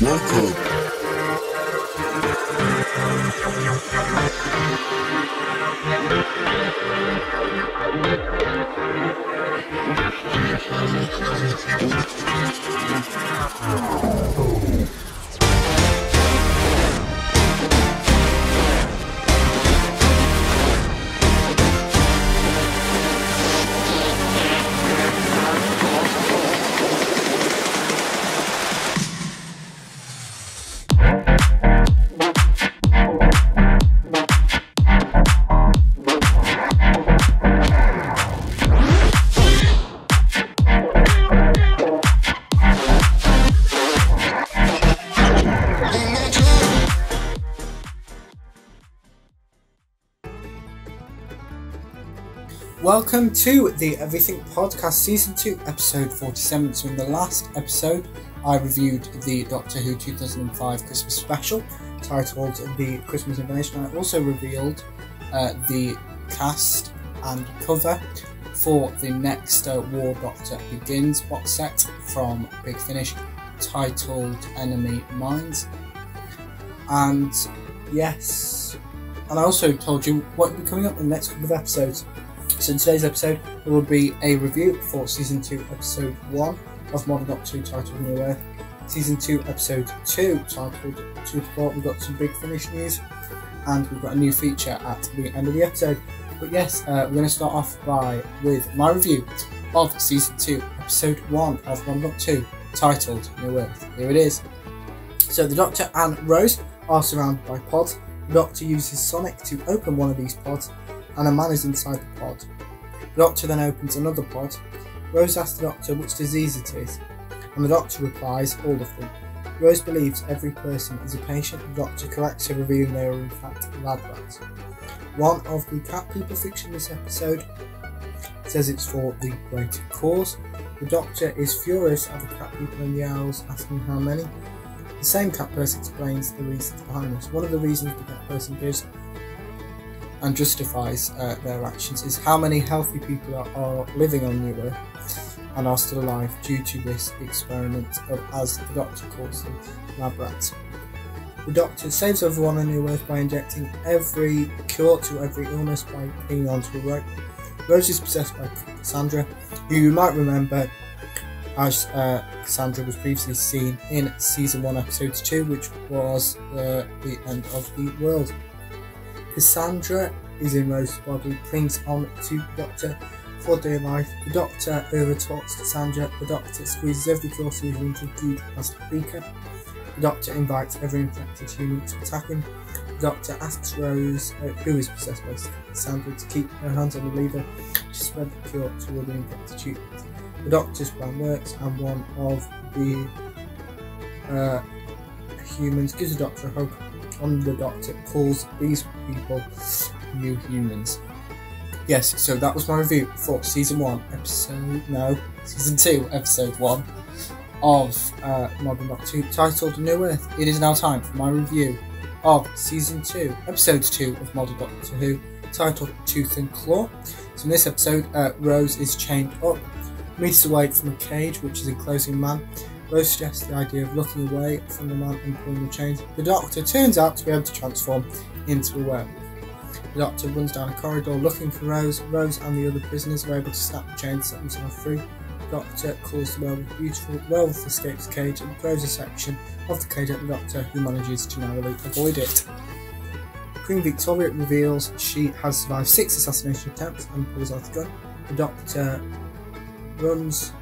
Wake. Welcome to the Everything Podcast Season 2, Episode 47. So, in the last episode, I reviewed the Doctor Who 2005 Christmas special titled The Christmas Invasion. I also revealed uh, the cast and cover for the next uh, War Doctor Begins box set from Big Finish titled Enemy Minds. And yes, and I also told you what will be coming up in the next couple of episodes. So in today's episode, there will be a review for Season 2, Episode 1 of Modern Doctor Who titled New Earth. Season 2, Episode 2 titled to Four. We've got some big finish news and we've got a new feature at the end of the episode. But yes, uh, we're going to start off by with my review of Season 2, Episode 1 of Modern Doctor Who titled New Earth. Here it is. So the Doctor and Rose are surrounded by pods. The Doctor uses Sonic to open one of these pods and a man is inside the pod. The doctor then opens another pod. Rose asks the doctor which disease it is, and the doctor replies, all of them. Rose believes every person is a patient. The doctor corrects her, revealing they are in fact lab rats. One of the cat people fiction this episode says it's for the greater cause. The doctor is furious at the cat people and the owls, asking how many. The same cat person explains the reasons behind this. One of the reasons the cat person gives and justifies uh, their actions is how many healthy people are, are, living on New Earth and are still alive due to this experiment of, as the doctor calls them, lab rats. The doctor saves everyone on New Earth by injecting every cure to every illness by hanging onto a rope. Rose is possessed by Cassandra, who you might remember as uh, Cassandra was previously seen in season 1, episode 2, which was uh, the end of the world. Cassandra is in Rose's body, clings on to the Doctor for dear life. The Doctor over talks Cassandra. The Doctor squeezes every curiosity into a huge plastic beaker. The Doctor invites every infected human to attack him. The Doctor asks Rose, uh, who is possessed by Cassandra, to keep her hands on the lever to spread the cure to other infected humans. The Doctor's plan works, and one of the uh, humans gives the Doctor a hug on the Doctor calls these people new humans. Yes, so that was my review for season one, episode no, season two, episode one of uh, Modern Doctor Who, titled New Earth. It is now time for my review of season two, episode two of Modern Doctor Who, titled Tooth and Claw. So in this episode, uh, Rose is chained up, meters away from a cage which is enclosing man. Rose suggests the idea of looking away from the man and pulling the chains. The doctor turns out to be able to transform into a werewolf. The doctor runs down a corridor looking for Rose. Rose and the other prisoners are able to snap the chains and set themselves free. The doctor calls the werewolf beautiful. The werewolf escapes the cage and throws a section of the cage at the doctor, who manages to narrowly avoid it. Queen Victoria reveals she has survived six assassination attempts and pulls out a gun. The doctor runs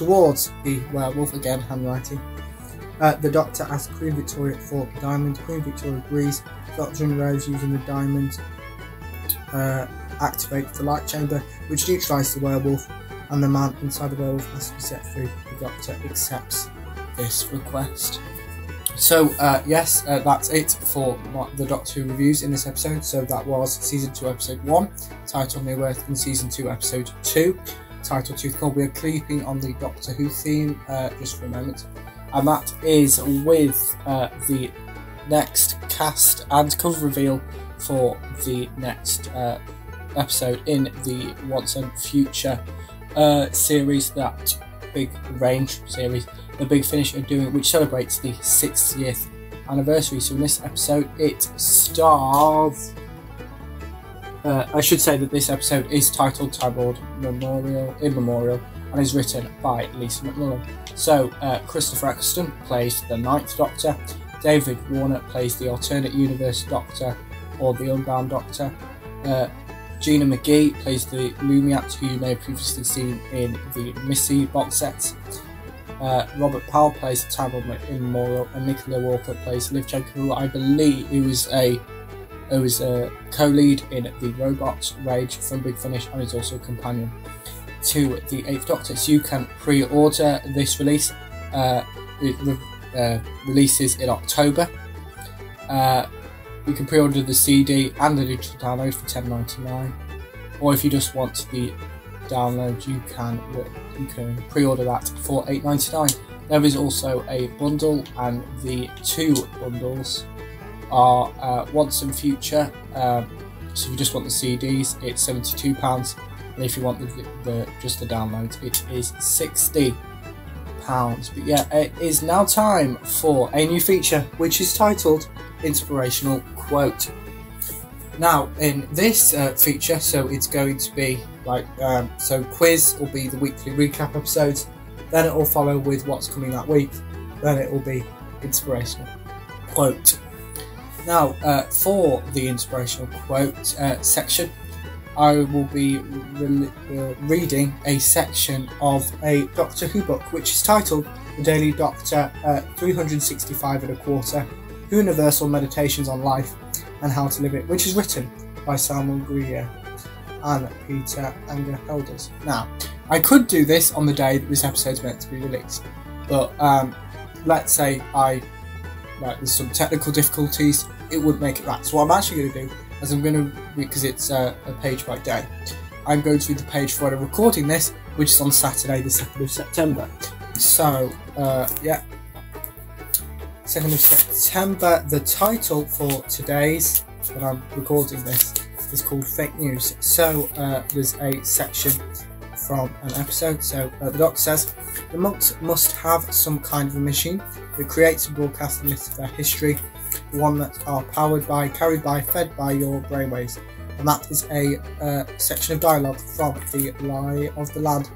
towards the werewolf, again handwriting. Uh, the doctor asks Queen Victoria for the diamond. Queen Victoria agrees. Doctor and Rose, using the diamond, uh, activate the light chamber, which neutralizes the werewolf, and the man inside the werewolf has to be set free. The doctor accepts this request. So, uh, yes, uh, that's it for the Doctor Who reviews in this episode. So, that was season 2, episode 1, titled New Earth, and season 2, episode 2 title Tooth Claw. We're creeping on the Doctor Who theme uh, just for a moment, and that is with uh, the next cast and cover reveal for the next uh, episode in the Once and Future uh, series that Big Range series, The Big Finish are doing, which celebrates the 60th anniversary. So in this episode, it stars. Uh, I should say that this episode is titled Time Memorial in Memorial and is written by Lisa McMullin. So uh, Christopher Eccleston plays the Ninth Doctor, David Warner plays the alternate universe Doctor or the Unbound Doctor. Uh, Gina McKee plays the Lumiat, who you may have previously seen in the Missy box set. Uh, Robert Powell plays Time Lord Immemorial, and Nicola Walker plays Liv Chenka, who I believe who was a who was a co-lead in the Robots Rage from Big Finish, and is also a companion to the Eighth Doctor. So you can pre-order this release. Uh, it re- uh, releases in October. Uh, you can pre-order the CD and the digital download for ten ninety nine, or if you just want the download, you can you can pre-order that for eight ninety nine. There is also a bundle, and the two bundles are uh, Once and Future. Um, so if you just want the CDs, it's seventy two pounds, and if you want the, the just the downloads, it is sixty pounds. But yeah, it is now time for a new feature, which is titled inspirational quote. Now, in this uh, feature, so it's going to be like um, so quiz will be the weekly recap episodes, then it will follow with what's coming that week, then it will be inspirational quote. Now, uh, for the inspirational quote uh, section, I will be re- uh, reading a section of a Doctor Who book, which is titled The Daily Doctor uh, 365 and a Quarter Universal Meditations on Life and How to Live It, which is written by Samuel Greer and Peter Anghelides. Now, I could do this on the day that this episode is meant to be released, but um, let's say I like there's some technical difficulties, it would make it right. So what I'm actually going to do is I'm going to because it's uh, a page by day. I'm going to the page for I'm recording this, which is on Saturday, the second of September. So uh, yeah, 2nd of September. The title for today's, when I'm recording this, is called Fake News. So uh, there's a section from an episode. So uh, the doctor says the monks must have some kind of a machine that creates and broadcasts a list of their history, one that are powered by, carried by, fed by your brainwaves. And that is a uh, section of dialogue from The Lie of the Land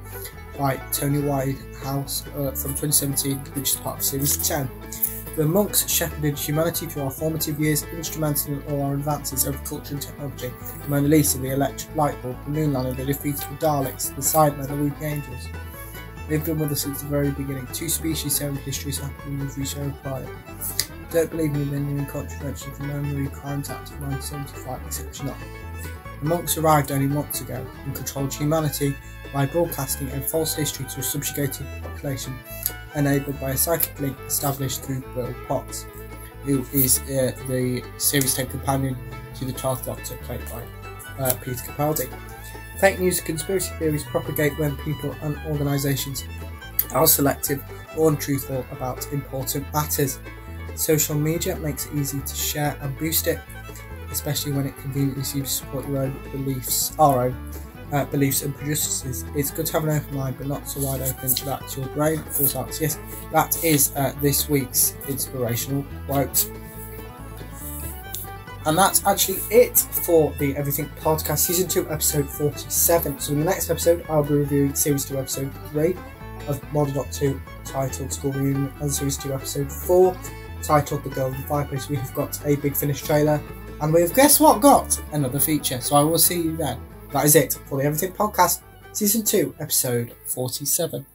by Toby Whithouse uh, from 2017, which is part of Series 10. The monks shepherded humanity through our formative years, instrumental in all our advances over culture and technology. The Mona Lisa, the electric light bulb, the moon landing, the defeat of the Daleks, the Cybermen, the weeping angels. They've been with us since the very beginning. Two species sharing histories happening with each other prior. Don't believe in genuine of the Memory Crimes Act of 1975, exception not. The monks arrived only months ago and controlled humanity by broadcasting a false history to a subjugated population enabled by a psychic link established through Bill Potts, who is uh, the Series 10 companion to the 12th Doctor, played by uh, Peter Capaldi. Fake news and conspiracy theories propagate when people and organisations are selective or untruthful about important matters. Social media makes it easy to share and boost it, especially when it conveniently seems to support your own beliefs, our own uh, beliefs and prejudices. It's good to have an open mind, but not so wide open that your brain falls out. Yes, that is uh, this week's inspirational quote. And that's actually it for the Everything Podcast Season 2, Episode 47. So, in the next episode, I'll be reviewing Series 2, Episode 3 of Modern Doctor Who, titled School Reunion, and Series 2, Episode 4, titled The Golden Fireplace. We have got a big finish trailer, and we have, guess what, got another feature. So, I will see you then. That is it for the Everything Podcast, Season 2, Episode 47.